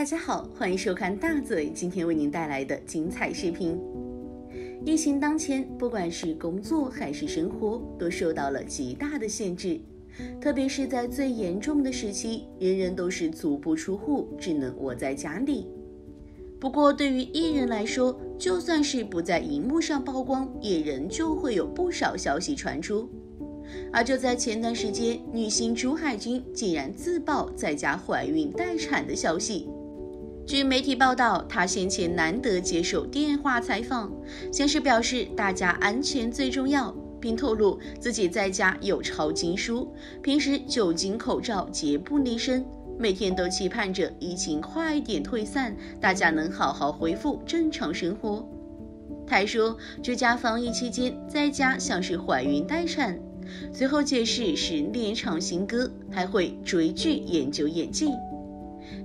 大家好，欢迎收看大嘴，今天为您带来的精彩视频。疫情当前，不管是工作还是生活，都受到了极大的限制。特别是在最严重的时期，人人都是足不出户，只能窝在家里。不过，对于艺人来说，就算是不在荧幕上曝光，也仍旧会有不少消息传出。而就在前段时间，女星朱海军竟然自曝在家怀孕待产的消息。据媒体报道，他先前难得接受电话采访，先是表示大家安全最重要，并透露自己在家有抄经书，平时酒精口罩绝不离身，每天都期盼着疫情快点退散，大家能好好恢复正常生活。他还说，居家防疫期间在家像是怀孕待产。随后解释是练唱新歌，还会追剧研究演技。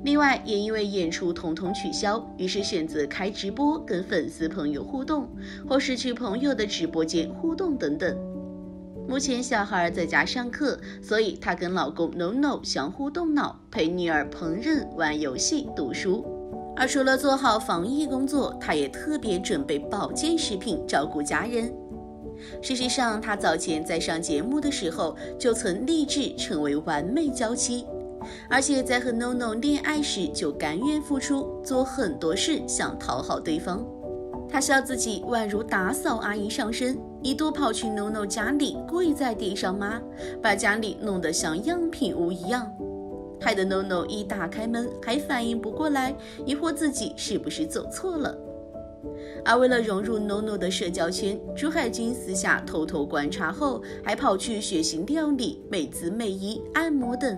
另外，也因为演出统统取消，于是选择开直播跟粉丝朋友互动，或是去朋友的直播间互动等等。目前小孩在家上课，所以她跟老公 NoNo 相互动脑，陪女儿烹饪、玩游戏、读书。而除了做好防疫工作，她也特别准备保健食品，照顾家人。事实上，她早前在上节目的时候就曾立志成为完美娇妻，而且在和 NoNo 恋爱时就甘愿付出，做很多事想讨好对方。她笑自己宛如打扫阿姨上身，一度跑去 NoNo 家里跪在地上骂，把家里弄得像样品屋一样，害得 NoNo 一打开门还反应不过来，疑惑自己是不是走错了。而为了融入 NoNo 的社交圈，朱海军私下偷偷观察后，还跑去学习料理、美姿美仪、按摩等，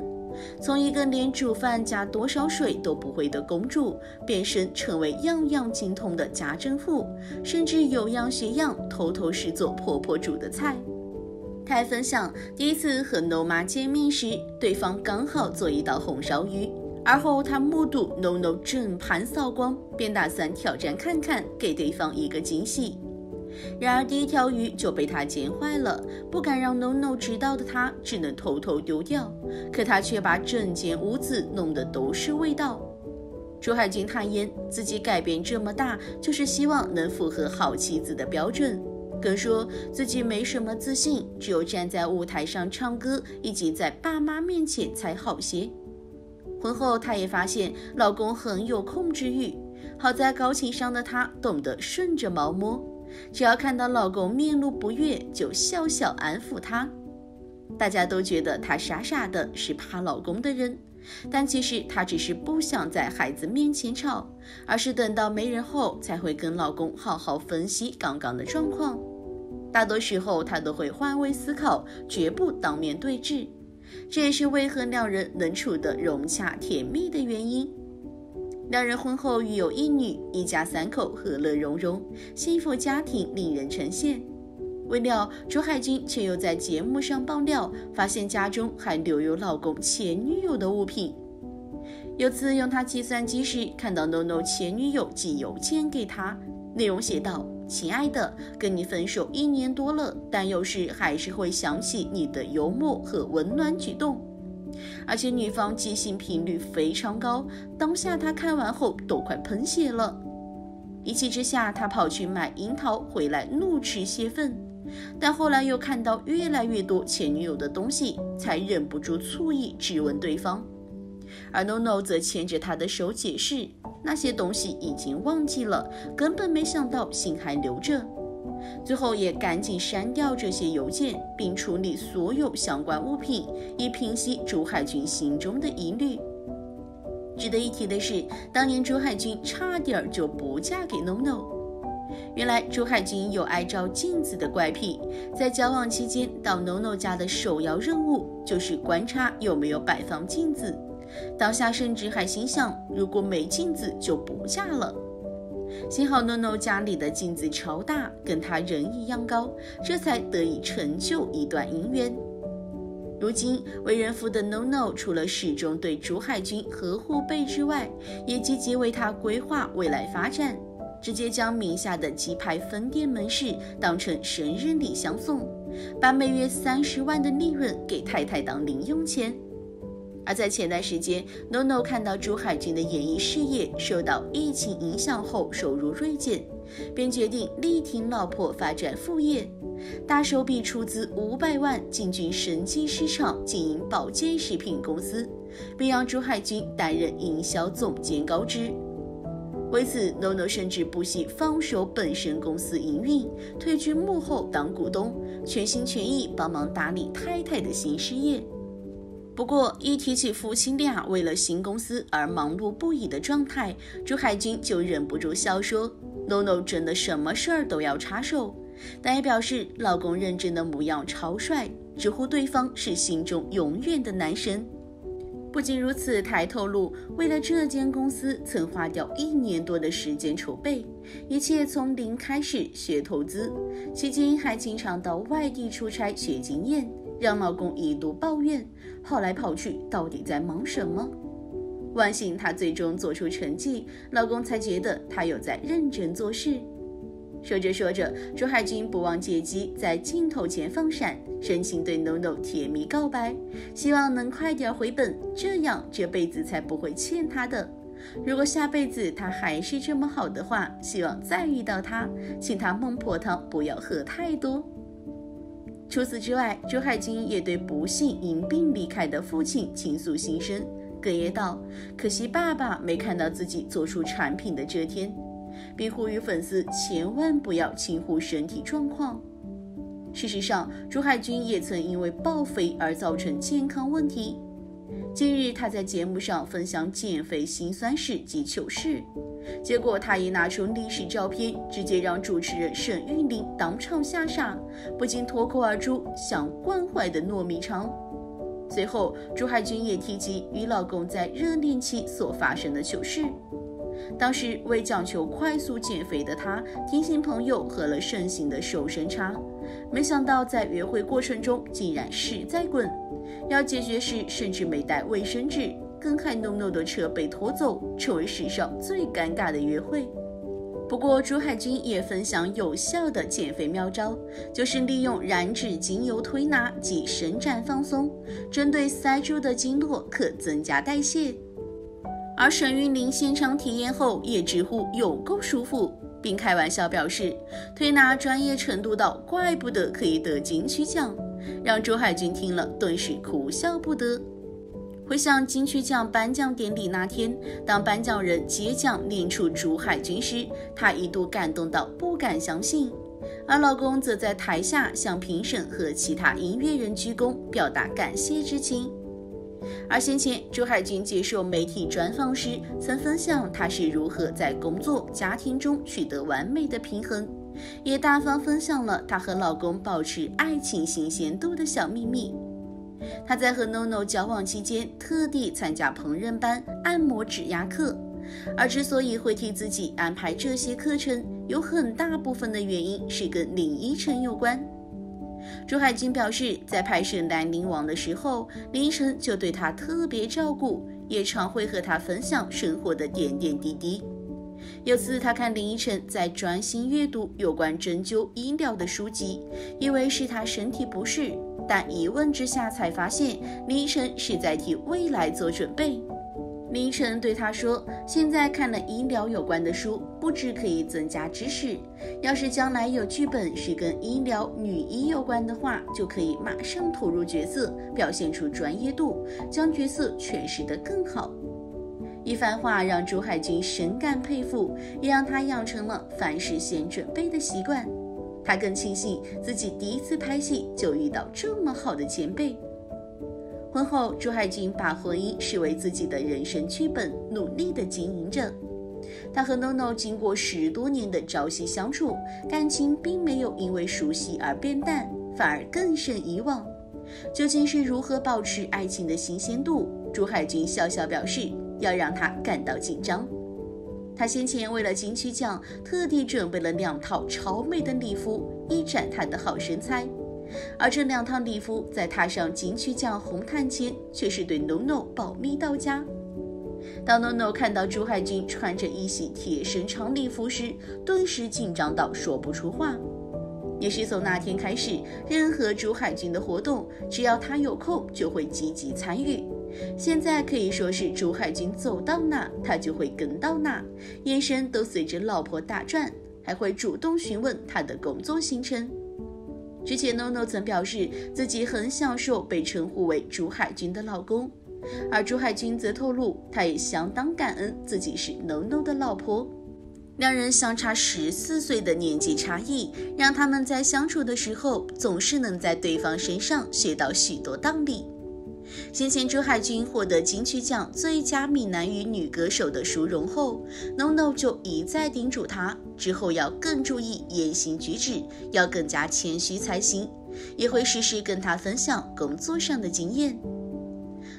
从一个连煮饭加多少水都不会的公主，变身成为样样精通的家政妇，甚至有样学样，偷偷试做婆婆煮的菜。他还分享，第一次和 No 妈见面时，对方刚好做一道红烧鱼。而后他目睹 NoNo 整盘扫光，便打算挑战看看，给对方一个惊喜。然而第一条鱼就被他煎坏了，不敢让 NoNo 知道的他只能偷偷丢掉。可他却把整间屋子弄得都是味道。朱海军坦言，自己改变这么大，就是希望能符合好妻子的标准。更说自己没什么自信，只有站在舞台上唱歌以及在爸妈面前才好些。婚后，她也发现老公很有控制欲。好在高情商的她懂得顺着毛摸，只要看到老公面露不悦，就笑笑安抚他。大家都觉得她傻傻的，是怕老公的人，但其实她只是不想在孩子面前吵，而是等到没人后才会跟老公好好分析刚刚的状况。大多时候，她都会换位思考，绝不当面对质。这也是为何两人能处得融洽甜蜜的原因。两人婚后育有一女，一家三口和乐融融，幸福家庭令人称羡。未料朱海军却又在节目上爆料，发现家中还留有老公前女友的物品。有次用他计算机时，看到 NoNo 前女友寄邮件给他，内容写道。亲爱的，跟你分手一年多了，但有时还是会想起你的幽默和温暖举动。而且女方寄信频率非常高，当下他看完后都快喷血了。一气之下，他跑去买樱桃回来怒吃泄愤，但后来又看到越来越多前女友的东西，才忍不住醋意质问对方。而 NoNo 则牵着他的手解释。那些东西已经忘记了，根本没想到信还留着，最后也赶紧删掉这些邮件，并处理所有相关物品，以平息朱海军心中的疑虑。值得一提的是，当年朱海军差点就不嫁给 NoNo。原来朱海军有爱照镜子的怪癖，在交往期间到 NoNo 家的首要任务就是观察有没有摆放镜子。当下甚至还心想，如果没镜子就不嫁了。幸好 NoNo 家里的镜子超大，跟他人一样高，这才得以成就一段姻缘。如今为人父的 NoNo，除了始终对朱海军呵护备至外，也积极为他规划未来发展，直接将名下的鸡排分店门市当成生日礼相送，把每月三十万的利润给太太当零用钱。而在前段时间，NONO 看到朱海军的演艺事业受到疫情影响后收入锐减，便决定力挺老婆发展副业，大手笔出资五百万进军生技市场经营保健食品公司，并让朱海军担任营销总监高职。为此，NONO 甚至不惜放手本身公司营运，退居幕后当股东，全心全意帮忙打理太太的新事业。不过，一提起夫妻俩为了新公司而忙碌不已的状态，朱海军就忍不住笑说：“NONO 真的什么事儿都要插手。”但也表示老公认真的模样超帅，直呼对方是心中永远的男神。不仅如此，他还透露，为了这间公司曾花掉一年多的时间筹备，一切从零开始学投资，期间还经常到外地出差学经验。让老公一度抱怨，跑来跑去，到底在忙什么？万幸她最终做出成绩，老公才觉得她有在认真做事。说着说着，朱海军不忘借机在镜头前放闪，深情对 NONO 甜蜜告白，希望能快点回本，这样这辈子才不会欠他的。如果下辈子他还是这么好的话，希望再遇到他，请他孟婆汤不要喝太多。除此之外，朱海军也对不幸因病离开的父亲倾诉心声，哽咽道：“可惜爸爸没看到自己做出产品的这天，并呼吁粉丝千万不要轻忽身体状况。”事实上，朱海军也曾因为暴肥而造成健康问题。近日，他在节目上分享减肥辛酸史及糗事。结果他一拿出历史照片，直接让主持人沈玉琳当场吓傻，不禁脱口而出想惯坏的糯米肠。随后，朱海军也提及与老公在热恋期所发生的糗事。当时为讲求快速减肥的他，提醒朋友喝了盛行的瘦身茶，没想到在约会过程中竟然是在滚，要解决时甚至没带卫生纸。更害 NONO 的车被拖走，成为史上最尴尬的约会。不过，朱海军也分享有效的减肥妙招，就是利用燃脂精油推拿及伸展放松，针对塞住的经络可增加代谢。而沈玉琳现场体验后也直呼有够舒服，并开玩笑表示推拿专业程度到怪不得可以得金曲奖，让朱海军听了顿时哭笑不得。回想金曲奖颁奖典礼那天，当颁奖人接奖念出朱海军时，她一度感动到不敢相信，而老公则在台下向评审和其他音乐人鞠躬，表达感谢之情。而先前朱海军接受媒体专访时，曾分享他是如何在工作、家庭中取得完美的平衡，也大方分享了她和老公保持爱情新鲜度的小秘密。她在和 NONO 交往期间，特地参加烹饪班、按摩指压课。而之所以会替自己安排这些课程，有很大部分的原因是跟林依晨有关。朱海军表示，在拍摄《兰陵王》的时候，林依晨就对他特别照顾，也常会和他分享生活的点点滴滴。有次他看林依晨在专心阅读有关针灸医疗的书籍，以为是他身体不适。但一问之下才发现，林依晨是在替未来做准备。林依晨对他说：“现在看了医疗有关的书，不止可以增加知识，要是将来有剧本是跟医疗女医有关的话，就可以马上投入角色，表现出专业度，将角色诠释得更好。”一番话让朱海军深感佩服，也让他养成了凡事先准备的习惯。他更庆幸自己第一次拍戏就遇到这么好的前辈。婚后，朱海军把婚姻视为自己的人生剧本，努力的经营着。他和 NONO 经过十多年的朝夕相处，感情并没有因为熟悉而变淡，反而更胜以往。究竟是如何保持爱情的新鲜度？朱海军笑笑表示，要让他感到紧张。他先前为了金曲奖，特地准备了两套超美的礼服，以展他的好身材。而这两套礼服在踏上金曲奖红毯前，却是对 NONO 保密到家。当 NONO 看到朱海军穿着一袭贴身长礼服时，顿时紧张到说不出话。也是从那天开始，任何朱海军的活动，只要他有空，就会积极参与。现在可以说是朱海军走到哪，他就会跟到哪，眼神都随着老婆打转，还会主动询问他的工作行程。之前，NONO 曾表示自己很享受被称呼为朱海军的老公，而朱海军则透露，他也相当感恩自己是 NONO 的老婆。两人相差十四岁的年纪差异，让他们在相处的时候总是能在对方身上学到许多道理。先前朱海军获得金曲奖最佳闽南语女歌手的殊荣后，NONO 就一再叮嘱她，之后要更注意言行举止，要更加谦虚才行，也会时时跟她分享工作上的经验。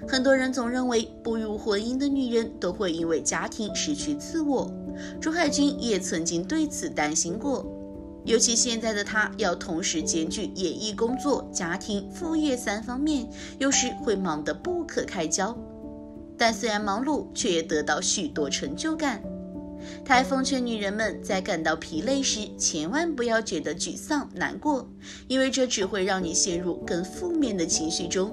很多人总认为步入婚姻的女人都会因为家庭失去自我，朱海军也曾经对此担心过。尤其现在的他要同时兼具演艺工作、家庭、副业三方面，有时会忙得不可开交。但虽然忙碌，却也得到许多成就感。他还奉劝女人们，在感到疲累时，千万不要觉得沮丧难过，因为这只会让你陷入更负面的情绪中。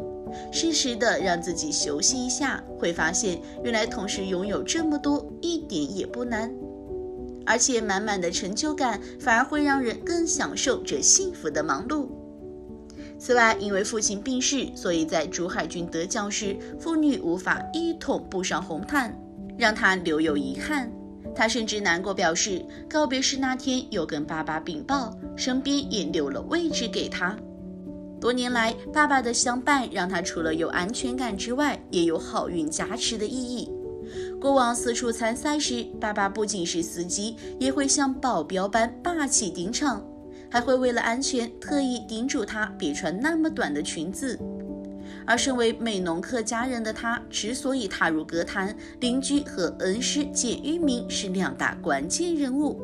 适时的让自己休息一下，会发现原来同时拥有这么多，一点也不难。而且满满的成就感，反而会让人更享受这幸福的忙碌。此外，因为父亲病逝，所以在朱海军得奖时，父女无法一同步上红毯，让他留有遗憾。他甚至难过，表示告别式那天又跟爸爸禀报，身边也留了位置给他。多年来，爸爸的相伴让他除了有安全感之外，也有好运加持的意义。过往四处参赛时，爸爸不仅是司机，也会像保镖般霸气顶场，还会为了安全特意叮嘱他别穿那么短的裙子。而身为美农客家人的他，之所以踏入歌坛，邻居和恩师简玉明是两大关键人物。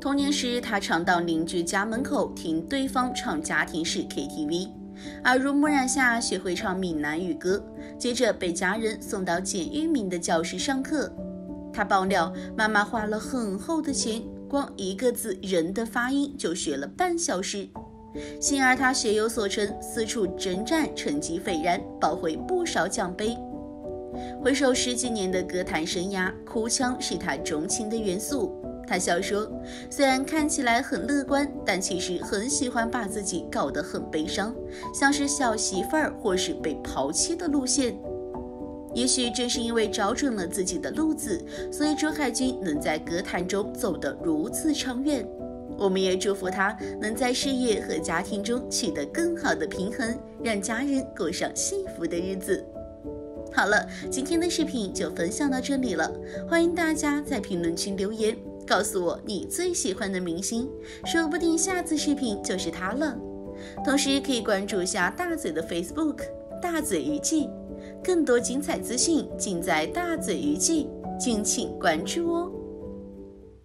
童年时，他常到邻居家门口听对方唱家庭式 KTV。耳濡目染下，学会唱闽南语歌，接着被家人送到简玉明的教室上课。他爆料，妈妈花了很厚的钱，光一个字“人”的发音就学了半小时。幸而他学有所成，四处征战，成绩斐然，抱回不少奖杯。回首十几年的歌坛生涯，哭腔是他钟情的元素。他笑说：“虽然看起来很乐观，但其实很喜欢把自己搞得很悲伤，像是小媳妇儿或是被抛弃的路线。也许正是因为找准了自己的路子，所以周海军能在歌坛中走得如此长远。我们也祝福他能在事业和家庭中取得更好的平衡，让家人过上幸福的日子。”好了，今天的视频就分享到这里了，欢迎大家在评论区留言。告诉我你最喜欢的明星，说不定下次视频就是他了。同时可以关注一下大嘴的 Facebook“ 大嘴娱记”，更多精彩资讯尽在大嘴娱记，敬请关注哦。